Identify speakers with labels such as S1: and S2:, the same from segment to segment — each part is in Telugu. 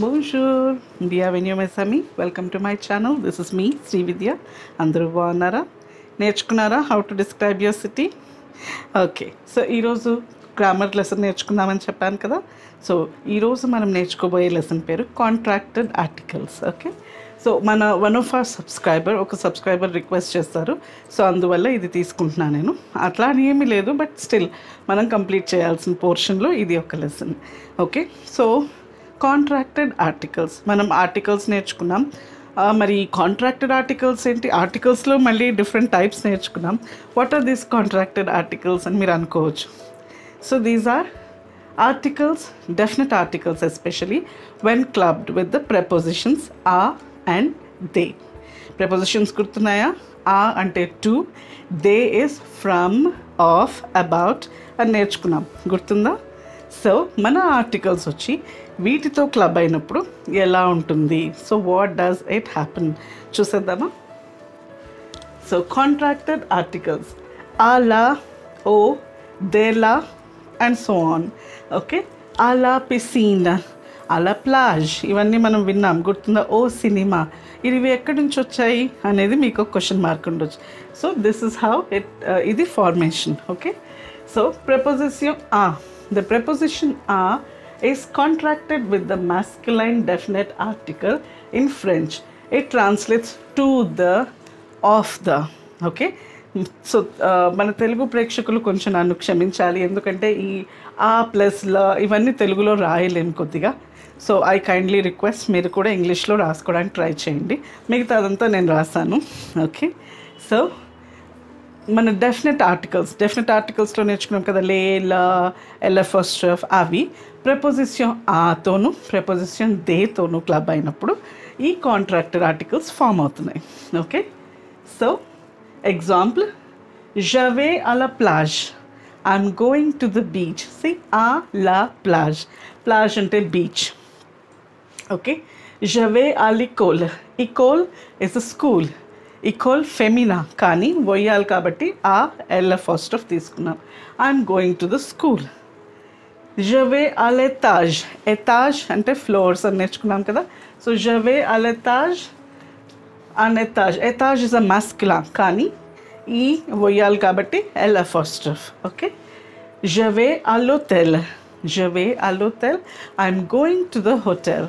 S1: Bonjour, bienvenue mes amis. Welcome to my channel. This is me Shri Vidya అందరూ బాగున్నారా? నేర్చుకున్నారా? How to describe your city okay so ఈరోజు గ్రామర్ లెసన్ నేర్చుకుందామని చెప్పాను కదా. సో ఈరోజు మనం నేర్చుకోబోయే లెసన్ పేరు కాంట్రాక్టెడ్ ఆర్టికల్స్ ఓకే సో మన వన్ ఆఫ్ ఆర్ సబ్స్క్రైబర్ ఒక సబ్స్క్రైబర్ రిక్వెస్ట్ చేస్తారు. సో అందువల్ల ఇది తీసుకుంటున్నాను నేను. అట్లా అని ఏమీ లేదు బట్ స్టిల్ మనం కంప్లీట్ చేయాల్సిన పోర్షన్లో ఇది ఒక lesson okay so contracted articles మనం ఆర్టికల్స్ నేర్చుకున్నాం. మరి కాంట్రాక్టెడ్ ఆర్టికల్స్ ఏంటి? ఆర్టికల్స్లో మళ్ళీ డిఫరెంట్ టైప్స్ నేర్చుకున్నాం. What are these contracted articles అని మీరు అనుకోవచ్చు. So these are articles definite articles especially when clubbed with the prepositions ah and they prepositions గుర్తున్నాయా? ఆ అంటే to the is from of about అని నేర్చుకున్నాం. గుర్తుందా? సో మన ఆర్టికల్స్ వచ్చి వీటితో క్లబ్ అయినప్పుడు ఎలా ఉంటుంది? So what does it happen చూసేద్దామా? సో కాంట్రాక్టెడ్ ఆర్టికల్స్ ఆలా ఓ దేలా అండ్ సో ఆన్ ఓకే ఆలా పిసీన్ అలా ప్లాజ్ ఇవన్నీ మనం విన్నాం. గుర్తుందా? ఓ సినిమా. ఇవి ఎక్కడి నుంచి వచ్చాయి అనేది మీకు ఒక క్వశ్చన్ మార్క్ ఉండొచ్చు. So this is how it ఇది formation okay so preposition ah the preposition ఆ is contracted with the masculine definite article in French. It translates to the of the. Okay so uh, మన తెలుగు ప్రేక్షకులు కొంచెం నన్ను క్షమించాలి. ఎందుకంటే ఈ ఆ ప్లస్ ల ఇవన్నీ తెలుగులో రాయలేము కొద్దిగా. సో ఐ కైండ్లీ రిక్వెస్ట్ మీరు కూడా ఇంగ్లీష్లో రాసుకోవడానికి ట్రై చేయండి. మిగతా అదంతా నేను రాశాను ఓకే సో మన డెఫినెట్ ఆర్టికల్స్ డెఫినెట్ ఆర్టికల్స్లో నేర్చుకున్నాం కదా లే లా ఎల్ఎఫ్ఎస్ట్రఫ్ అవి. ప్రపోజిషన్ ఆతోను ప్రపోజిషన్ దేతోను క్లబ్ అయినప్పుడు ఈ కాంట్రాక్టర్ ఆర్టికల్స్ ఫామ్ అవుతున్నాయి. ఓకే సో ఎగ్జాంపుల్ జవే అలా ప్లాజ్ I'm going to the beach C ఆ లా ప్లాజ్ ప్లాజ్ అంటే బీచ్ ఓకే జవే అలికోల్ ఇకోల్ ఇస్ అ స్కూల్ ఇకోల్ ఫెమినా కానీ వయ్యాలి కాబట్టి ఆ ఎల్ ఫస్ట్ ఆఫ్ తీసుకున్నాం. I'm going to the school జవే అల్ ఎతాజ్ ఎతాజ్ అంటే ఫ్లోర్స్ అని నేర్చుకున్నాం కదా. సో జవే అల్ ఎతాజ్ అన్ ఎతాజ్ ఎతాజ్ ఇస్ అ మస్కిలా కానీ ఈ వయ్యాలి కాబట్టి ఎల్ ఫస్ట్ ఆఫ్ ఓకే జవే అలో తెల్ జవే అలో తెల్ I'm going to the hotel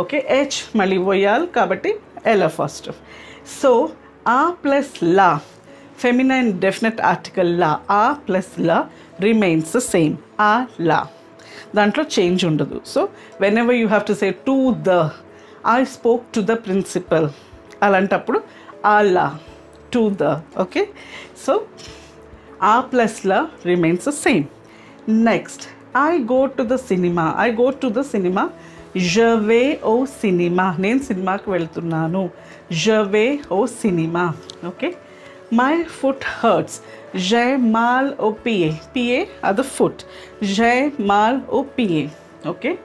S1: okay H మళ్ళీ వొయ్యాలి కాబట్టి ఎల్ ఫస్ట్ ఆఫ్ సో ఆ ప్లస్ లా ఫెమినైన్ డెఫినెట్ ఆర్టికల్ లా ఆ ప్లస్ లా రిమైన్స్ ద సేమ్ ఆ లా దాంట్లో చేంజ్ ఉండదు. So whenever you have to say to the I spoke to the principal అలాంటప్పుడు ఆ లా టు ద ఓకే సో ఆ plus law remains the same next I go to the cinema I go to the cinema జవే ఓ సినిమా నేను సినిమాకి వెళ్తున్నాను. జవే ఓ సినిమా ఓకే మై ఫుట్ హర్ట్స్ జై మాల్ ఓ పిఏ పిఏ అద ఫుట్ జై మాల్ ఓ పిఏ ఓకే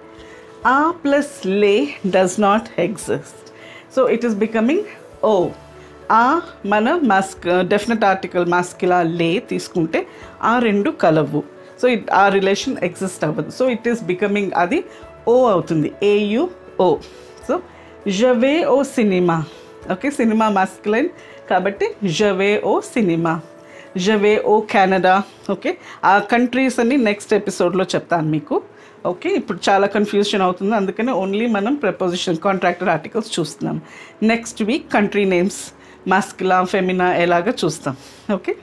S1: ఆ ప్లస్ లే does not exist so it is becoming ఓ ఆ మన మాస్క్ డెఫినెట్ ఆర్టికల్ మాస్కిలా లే తీసుకుంటే ఆ రెండు కలవు. సో ఇట్ ఆ రిలేషన్ ఎగ్జిస్ట్ అవ్వదు. సో ఇట్ ఈస్ బికమింగ్ అది ఓ అవుతుంది. ఏయు ఓ సో జవే ఓ సినిమా ఓకే సినిమా మాస్కులైన్ కాబట్టి జవే ఓ సినిమా జవే ఓ కెనడా ఓకే ఆ కంట్రీస్ అన్ని నెక్స్ట్ ఎపిసోడ్లో చెప్తాను మీకు. ఓకే ఇప్పుడు చాలా కన్ఫ్యూజన్ అవుతుంది. అందుకని ఓన్లీ మనం ప్రపోజిషన్ కాంట్రాక్టర్ ఆర్టికల్స్ చూస్తున్నాం. నెక్స్ట్ వీక్ కంట్రీ నేమ్స్ మాస్కిలా ఫెమినా ఎలాగ చూస్తాం. ఓకే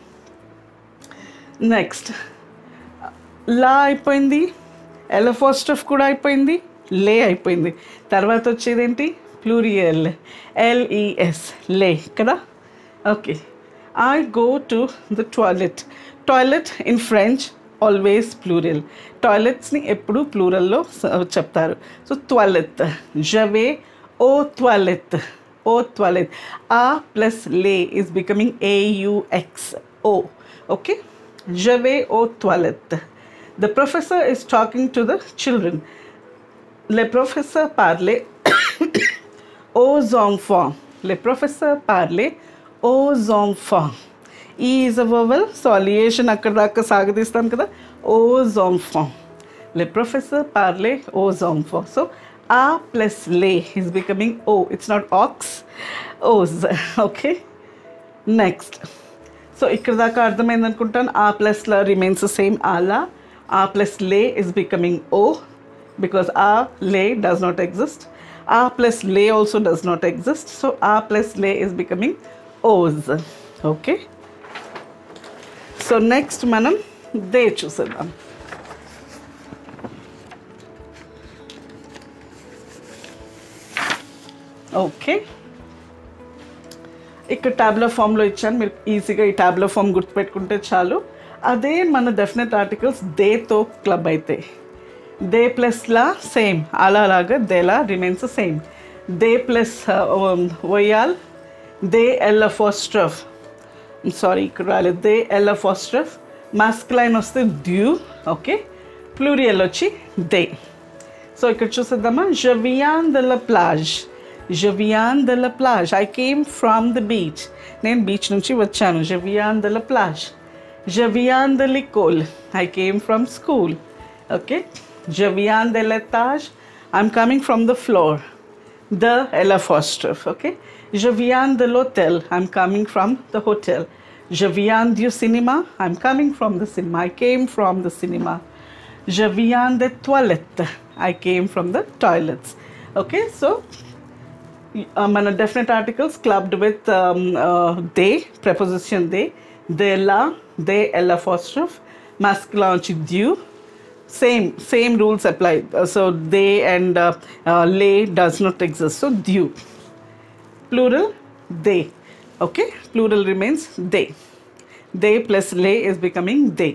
S1: నెక్స్ట్ లా అయిపోయింది. ఎలఫోస్టఫ్ కూడా అయిపోయింది లే అయిపోయింది. తర్వాత వచ్చేదేంటి ప్లూరియల్ ఎల్ఈఎస్ లే కదా? Okay I go to the toilet toilet in French always plural టాయిలెట్స్ని ఎప్పుడు ప్లూరల్లో చెప్తారు. సో త్వాలెత్ జవే ఓ త్వాలెత్ ఓ త్వాలెత్ ఆ ప్లస్ లే is becoming A U X oh okay జవే ఓ త్వాలెత్ The professor is talking to the children. Le professeur parlait aux enfants. Le professeur parlait aux enfants. E is a vowel so అలియేషన్ అక్కడ దాకా సాగదీస్తాం కదా ఓజ్ ఆంఫాం లే ప్రొఫెసర్ పార్లే ఓజ్ ఆంఫా సో ఆ ప్లస్ లే is becoming oh it's not aux ఓస్ ఓకే నెక్స్ట్ సో ఇక్కడ దాకా అర్థమైంది అనుకుంటాను ఆ ప్లస్లో రిమైన్స్ సేమ్ ఆలా ఆ ప్లస్ లే ఇస్ బికమింగ్ ఓ బికాస్ ఆ లే డస్ not ఎగ్జిస్ట్ ఆ ప్లస్ లే also does not exist so ఆ ప్లస్ లే is becoming O's. Okay so next మనం దే చూసేద్దాం. ఓకే ఇక్కడ ట్యాబ్లో ఫామ్లో ఇచ్చాను. మీరు ఈజీగా ఈ ట్యాబ్లో ఫామ్ గుర్తుపెట్టుకుంటే చాలు. అదే మన డెఫినెట్ ఆర్టికల్స్ దేతో క్లబ్ అయితే. దే ప్లస్లా సేమ్ అలా అలాగా దేలా రిమైన్స్ సేమ్ దే ప్లస్ ఒయాల్ దే ఎల్ ఫోస్ట్రఫ్ సారీ ఇక్కడ రాలేదు. దే ఎల్ ఫోస్ట్రఫ్ మాస్క్లైన్ వస్తే డ్యూ ఓకే ప్లూరియల్ వచ్చి దే సో ఇక్కడ చూసేద్దామా? జవియాన్ ద ప్లాజ్ జవియాన్ ద ప్లాజ్ I came from the beach నేను బీచ్ నుంచి వచ్చాను. జవియాన్ ద ప్లాజ్ Javian de l'école. I came from school. Okay. javian de l'étage. I'm coming from the floor. The Ella Foster. Okay. javian de l'hôtel. I'm coming from the hotel. Javian viens du cinéma. I'm coming from the cinema. I came from the cinema. Javian de toilette. I came from the toilets. Okay. So um, and definite articles clubbed with um, uh, preposition de de la, దే ఎల్ అపాస్ట్రఫ్ మస్క్లాంచ్ ద్యూ same same rules apply so they and లే డస్ నాట్ ఎగ్జిస్ట్ సో ద్యూ ప్లూరల్ దే ఓకే ప్లూరల్ రిమైన్స్ they దే ప్లస్ లే ఇస్ బికమింగ్ దే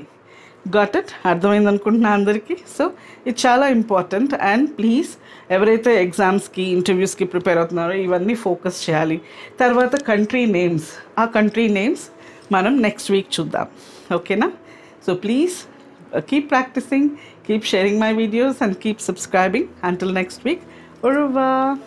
S1: గట్ ఇట్ అర్థమైంది అనుకుంటున్నా అందరికీ సో ఇది చాలా ఇంపార్టెంట్ అండ్ ప్లీజ్ ఎవరైతే ఎగ్జామ్స్కి ఇంటర్వ్యూస్కి ప్రిపేర్ అవుతున్నారో ఇవన్నీ ఫోకస్ చేయాలి తర్వాత కంట్రీ నేమ్స్ ఆ కంట్రీ నేమ్స్ మనం నెక్స్ట్ వీక్ చూద్దాం ఓకేనా so please uh, keep practicing, keep sharing my videos, and keep subscribing. Until next week, au revoir.